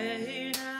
say now.